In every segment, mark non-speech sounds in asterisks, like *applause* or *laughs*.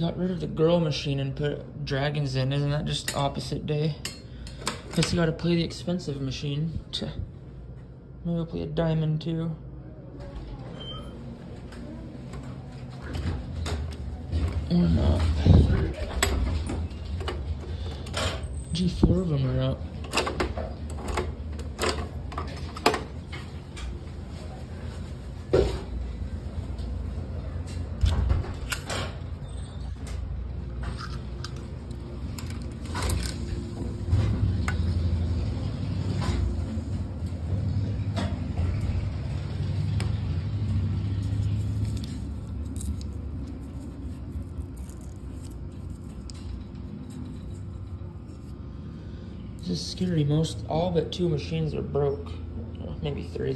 got rid of the girl machine and put dragons in. Isn't that just opposite day? Guess you gotta play the expensive machine. Maybe I'll play a diamond too. Or not. G4 of them are up. This is scary. Most, all but two machines are broke. Maybe three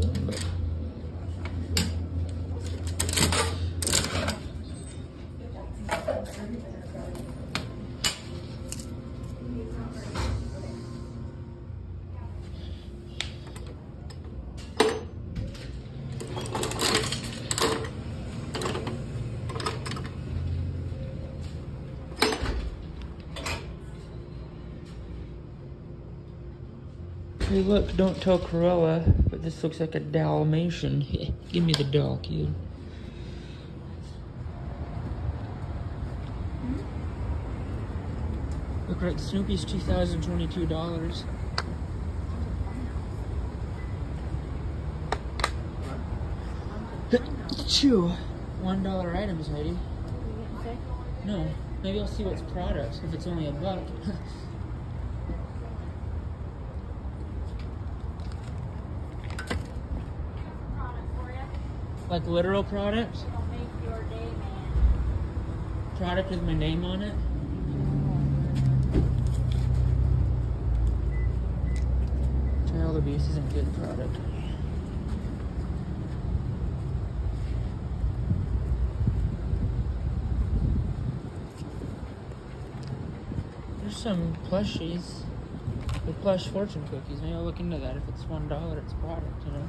them, but. Hey, look, don't tell Cruella, but this looks like a Dalmatian. *laughs* Give me the doll, kid. Look like Snoopy's $2,022. Chew. One dollar items, Heidi. No, maybe I'll see what's products if it's only a buck. *laughs* Like literal product? Product with my name on it? Child abuse isn't good product. There's some plushies. The plush fortune cookies. Maybe I'll look into that. If it's one dollar, it's product, you know?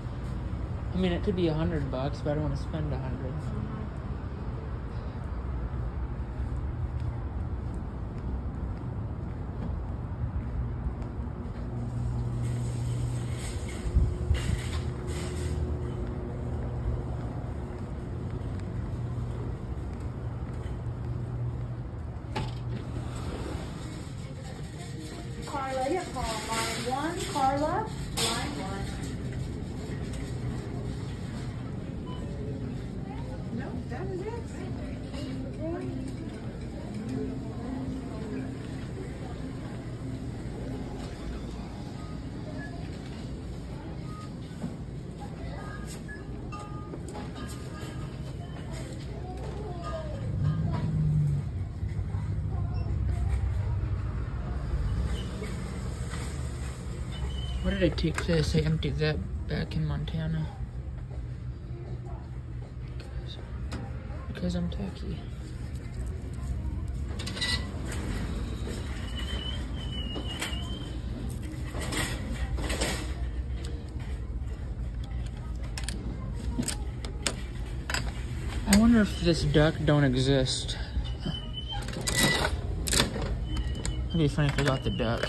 I mean, it could be a hundred bucks, but I don't want to spend a hundred. Carla, you call line one. Carla, line one. No, that is it. What did I take this? I emptied that back in Montana. Because I'm tacky. I wonder if this duck don't exist. It'd be funny if I got the duck.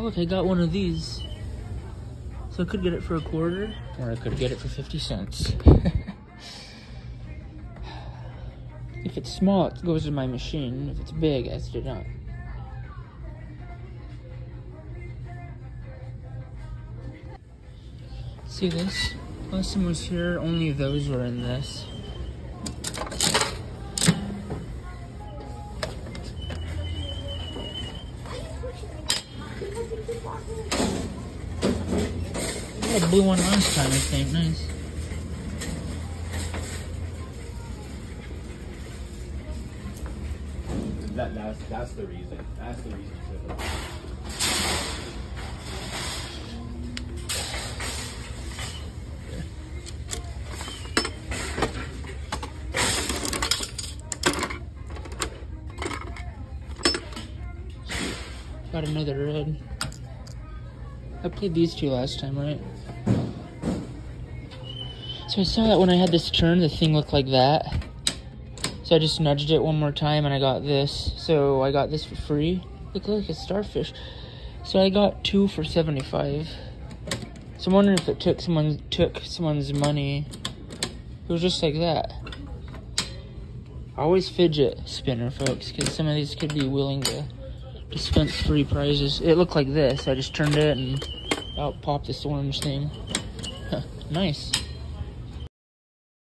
Oh, look, I got one of these. So I could get it for a quarter, or I could get it for 50 cents. *sighs* if it's small, it goes in my machine. If it's big, I have to not. See this? Last time was here, only those were in this. I had a blue one last time, I think. Nice. That, that's, that's the reason. That's the reason you took it. Got another red. I played these two last time, right? So I saw that when I had this turn, the thing looked like that. So I just nudged it one more time and I got this. So I got this for free. Look like a starfish. So I got two for 75. So I'm wondering if it took someone took someone's money. It was just like that. I Always fidget spinner, folks, because some of these could be willing to dispense three prizes. It looked like this. I just turned it and out popped this orange thing. nice.